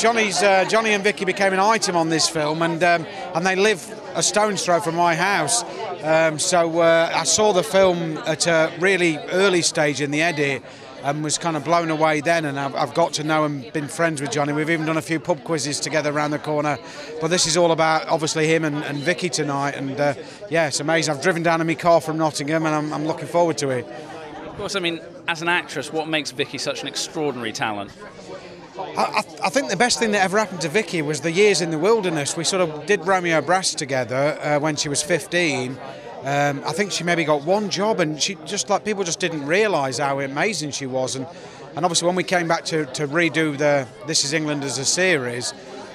Johnny's uh, Johnny and Vicky became an item on this film, and um, and they live a stone's throw from my house. Um, so uh, I saw the film at a really early stage in the edit and was kind of blown away then. And I've, I've, got to know and been friends with Johnny. We've even done a few pub quizzes together around the corner. But this is all about obviously him and, and Vicky tonight. And uh, yeah, it's amazing. I've driven down in my car from Nottingham, and I'm, I'm looking forward to it. Of course, I mean, as an actress, what makes Vicky such an extraordinary talent? I, I, think the best thing that ever happened to Vicky was the years in the wilderness. We sort of did Romeo Brass together uh, when she was 15. Um, I think she maybe got one job, and she just like people just didn't realise how amazing she was. And, and obviously, when we came back to, to redo the This Is England as a series,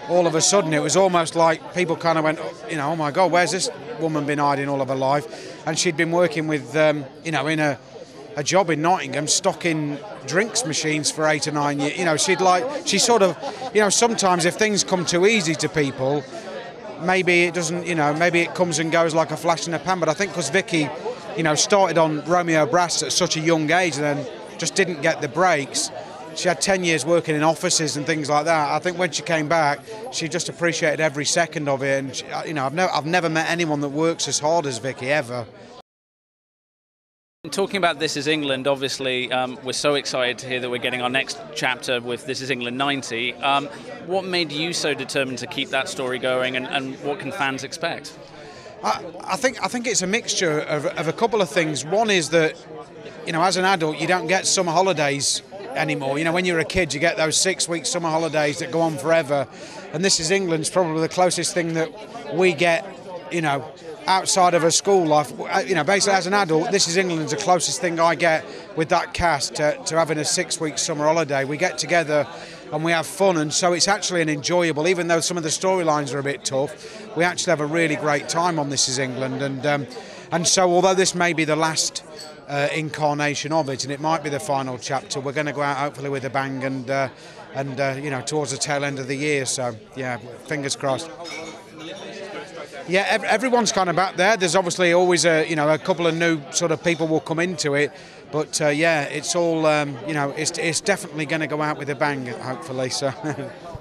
all of a sudden it was almost like people kind of went, you know, oh my God, where's this woman been hiding all of her life? And she'd been working with, um, you know, in a a job in Nottingham stocking drinks machines for eight or nine years. You know, she'd like, she sort of, you know, sometimes if things come too easy to people, maybe it doesn't, you know, maybe it comes and goes like a flash in a pan. But I think because Vicky, you know, started on Romeo Brass at such a young age and then just didn't get the breaks. She had 10 years working in offices and things like that. I think when she came back, she just appreciated every second of it. And, she, you know, I've, no, I've never met anyone that works as hard as Vicky ever. Talking about This Is England, obviously, um, we're so excited to hear that we're getting our next chapter with This Is England 90. Um, what made you so determined to keep that story going, and, and what can fans expect? I, I, think I think it's a mixture of, of, a couple of things. One is that, you know, as an adult, you don't get summer holidays anymore. You know, when you're a kid, you get those six-week summer holidays that go on forever, and This Is England's probably the closest thing that we get you know, outside of a school life, uh, you know, basically as an adult, this is England's the closest thing I get with that cast to, to having a six-week summer holiday. We get together and we have fun, and so it's actually an enjoyable. Even though some of the storylines are a bit tough, we actually have a really great time on This Is England, and um, and so although this may be the last. Uh, incarnation of it, and it might be the final chapter. We're going to go out hopefully with a bang, and uh, and uh, you know towards the tail end of the year. So yeah, fingers crossed. Yeah, everyone's kind of back there. There's obviously always a you know a couple of new sort of people will come into it, but uh, yeah, it's all um, you know it's it's definitely going to go out with a bang, hopefully. So.